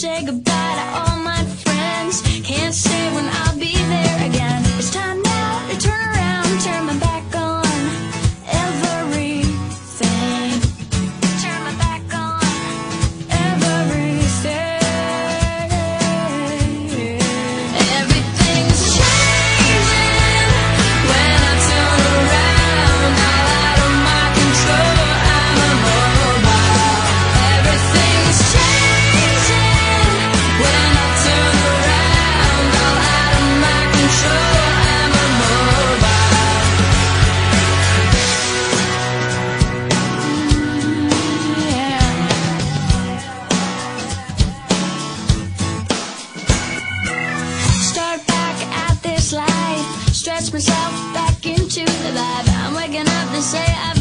say goodbye to all myself back into the vibe. I'm waking up to say I've